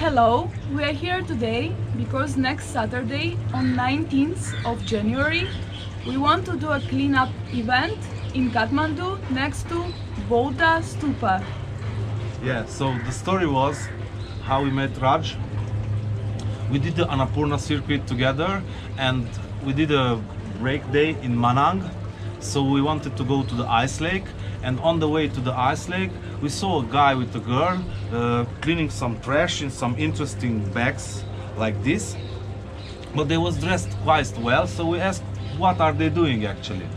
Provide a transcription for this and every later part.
Hello, we are here today because next Saturday on 19th of January we want to do a cleanup event in Kathmandu next to Bouddha Stupa. Yeah, so the story was how we met Raj. We did the Annapurna circuit together and we did a break day in Manang. So we wanted to go to the ice lake and on the way to the ice lake we saw a guy with a girl uh, cleaning some trash in some interesting bags like this. But they was dressed quite well so we asked what are they doing actually.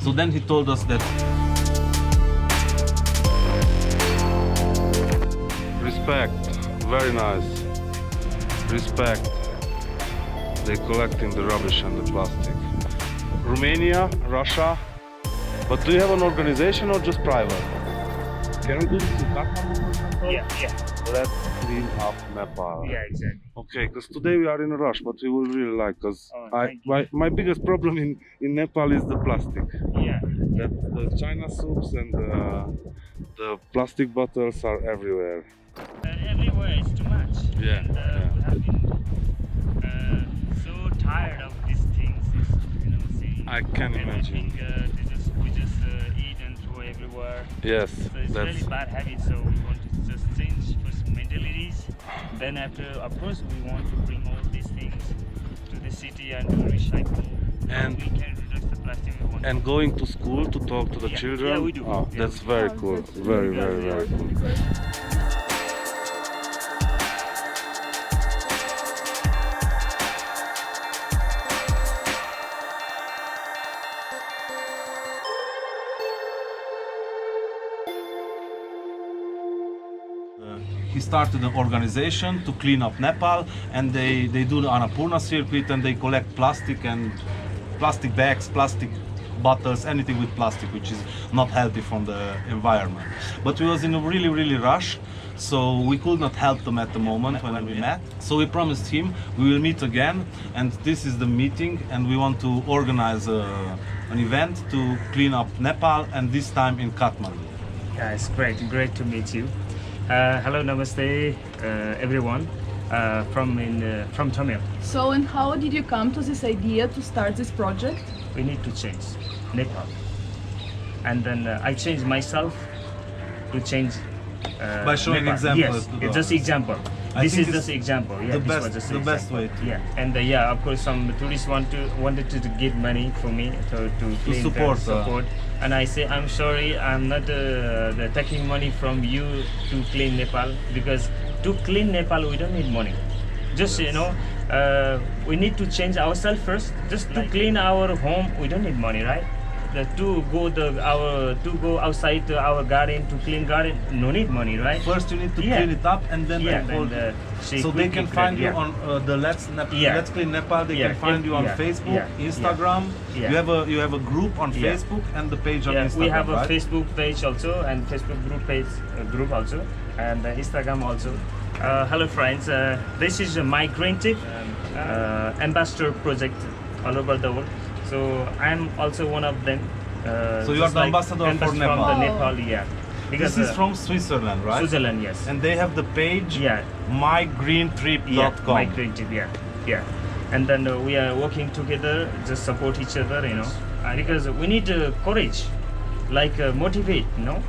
So then he told us that Respect, very nice. Respect. They collecting the rubbish and the plastic. Romania, Russia. But do you have an organization or just private? Can we do this in Kathmandu, for example? Yeah, yeah, Let's clean up Nepal. yeah, exactly. Okay, because today we are in a rush, but we will really like, because Oh, I my, my biggest problem in, in Nepal is the plastic. Yeah, That the China soups and the, the plastic bottles are everywhere. uh, everywhere is too much. Yeah, And, uh, yeah. We have been uh, so tired of I can imagine. everything, Uh, just, we just uh, eat and throw everywhere. Yes, So it's that's really bad habit. So we want to just change first mentalities. Then after, of course, we want to bring all these things to the city and to recycle. And- we can reduce the plastic. We want. and going to school to talk to the Yeah, children. yeah, we do. Oh, Yeah, that's very Oh, cool. Very, very, very cool. He started an organization to clean up Nepal and they, they do the Annapurna circuit and they collect plastic and plastic bags, plastic bottles, anything with plastic which is not healthy from the environment. But we was in a really, really rush so we could not help them at the moment when we met. So we promised him we will meet again and this is the meeting and we want to organize a, an event to clean up Nepal and this time in Kathmandu. Yeah, it's great. Great to meet you. Uh, hello, namaste, uh, everyone. Uh, from in uh, from Tamil. So and how did you come to this idea to start this project? We need to change Nepal, and then uh, I changed myself to change. Uh, By showing Nepal. examples Yes, to the it's just example. I this is just example. Yeah, the this best- was just the best example. way to- Yeah, and uh, yeah, of course, some tourists want to wanted to, to give money for me to to, clean, support, uh, support. And I say, I'm sorry, I'm not uh, taking money from you to clean Nepal because to clean Nepal we don't need money. Just you know, uh, we need to change ourselves first. Just to clean our home, we don't need money, right? The, to go the our to go outside to our garden to clean garden, no need money, right? First, you need to Yeah. clean it up, and then Yeah, they and, call- uh, so they can find you yeah. on uh, the Let's Nep- Yeah. Let's Clean Nepal. They can find you on Facebook. Instagram. You have a you have a group on. Facebook and the page on yeah, Instagram. we have a right? Facebook page also and Facebook group page uh, group also and uh, Instagram also. Uh, hello friends, uh, this is my green trip uh, ambassador project all over the world. So I'm also one of them. Uh, So you are the like ambassador for ambassador Nepal. From the. Nepal, yeah. This is from Switzerland, right? Switzerland, yes. And they have the page yeah, mygreentrip.com. yeah, my green trip, yeah, yeah. And then uh, we are working together, just support each other, you know, uh, because we need uh, courage, like uh, motivate, you know.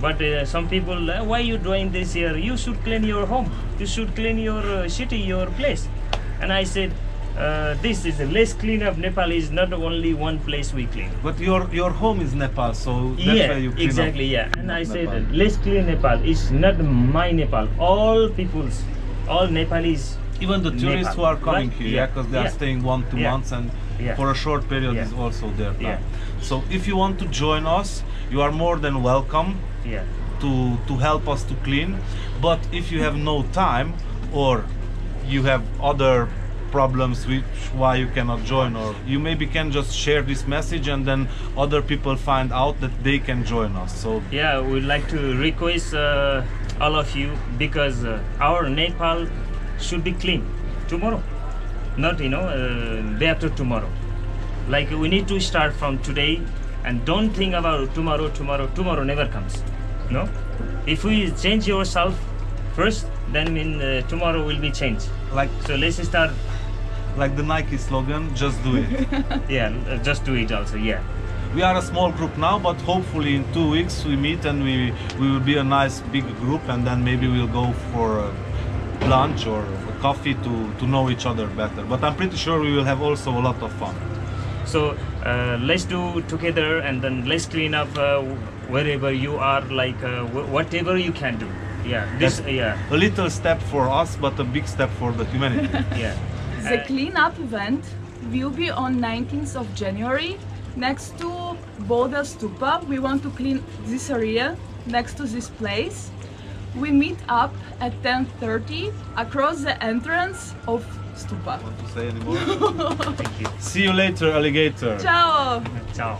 But uh, some people, uh, why you doing this here? You should clean your home. You should clean your uh, city, your place. And I said, uh, this is let's clean up. Nepal is not only one place we clean. But your your home is Nepal, so that's yeah, where you clean exactly. up. Yeah, and I Nepal. let's clean Nepal. It's not my Nepal. All people's, all Nepalese. Even the tourists Nepal, who are coming here, Yeah, yeah, because they are yeah. staying one two Yeah. months and Yeah. for a short period Yeah. is also their Yeah. So if you want to join us, you are more than welcome Yeah. to to help us to clean. But if you have no time or you have other problems which why you cannot join or you maybe can just share this message and then other people find out that they can join us so Yeah, we'd like to request uh, all of you because uh, our Nepal should be clean tomorrow, not you know uh, day after tomorrow. Like we need to start from today and don't think about tomorrow. Tomorrow, tomorrow never comes. No, if we change yourself first, then in uh, tomorrow will be changed. Like So let's start. Like the Nike slogan, just do it. Yeah, uh, just do it also. Yeah. we are a small group now, but hopefully in two weeks we meet and we we will be a nice big group, and then maybe we'll go for lunch or a coffee to to know each other better. But I'm pretty sure we will have also a lot of fun. So uh, let's do together and then let's clean up uh, wherever you are, like uh, whatever you can do. Yeah. This. That's- Yeah. A little step for us, but a big step for the humanity. Yeah. The cleanup event will be on 19th of January next to Boudha Stupa. We want to clean this area next to this place. We meet up at 10:30 across the entrance of Stupa. Want to say anymore? Thank you. See you later, alligator. Ciao! Ciao.